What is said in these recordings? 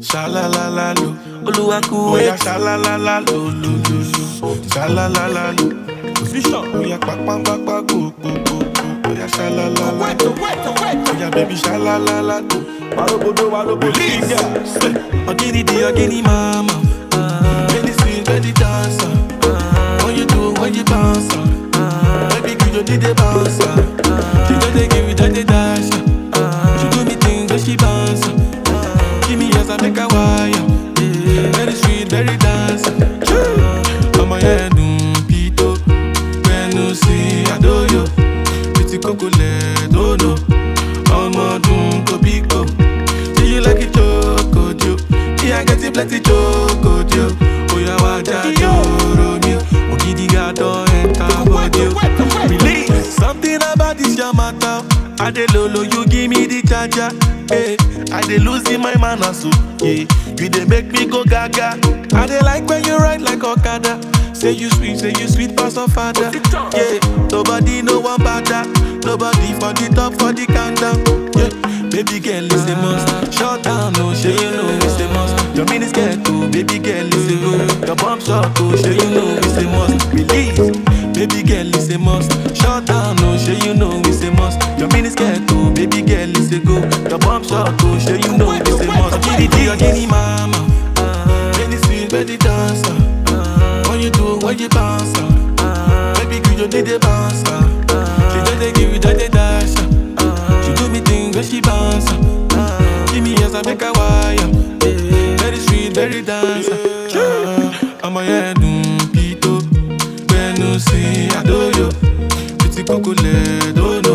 Shalalala lo. Olúwa kú Oya wait. shalalala lo lo lo lo. Shalalala lo. Position. Wait, wait, wait. Oya baby shalalala lo. Walobodo, walobodo. Release. Say, Ogini di ogini mama. Ah, When you sing, when you dance, ah. when you do, when you bounce, ah. baby need a bounce. Bìtì kókó lẹ̀ dódò, ọmọ dùn kò bíkò. Do you like. Oya wa body o. Something about this your matter. You give me the charger. Hey, I dey losing my manners, so yeah. You dey make me go gaga. I dey like when you ride like Okada. Say you sweet, say you sweet pass of father. Yeah, baby girl is a must. Shut down, no, sure you know it's a must. Your mini skirt, oh, baby girl is a go. Your bump shot, oh, sure you know it's a must. Release, baby girl is a must. Shut down, no, sure you know it's a must. Your mini skirt, oh, baby girl is a go. Your bump shot, oh, sure you know it's a must. Ogini di ogini mama, when you sing, when you dance, ah. when you do, when you bounce, ah. baby girl you need a bounce. When she bounce. ah. Give me yes, I make a wire. Yeah. Very sweet, very dance. Ọmọ yẹn dùn pító, pẹ̀lú sí àdóyò, bìtì kókó lẹ̀ dódò,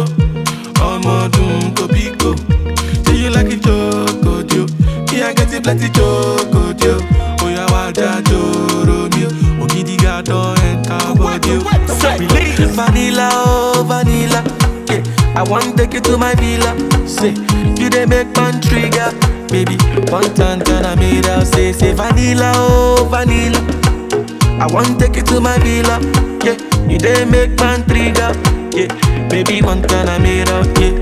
ọmọ dùn kò bíkò. Say you like it chokojo, me I get it plenty chokojo. Oya wa jajo Romeo, ògidì gàdọ̀ enter body o. Release. Vanilla, oh vanilla. Yeah, I want take you to my villa. Say, you dey make man trigger. Baby, one time can I made say, say vanilla, oh vanilla. I want take you to my villa. Yeah, you dey make man trigger. Yeah, baby, one time I made. Yeah.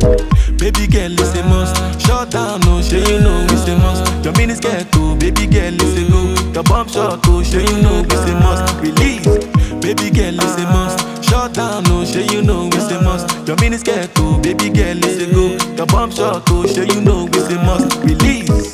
Baby girl is a must. Shut down, no, sure you know it's a must. Your mini skirt, oh, baby girl is a go. Your bump shot, oh, sure you know it's a must. girl is a go. Your bomb shot, oh, sure you know we say must. Release.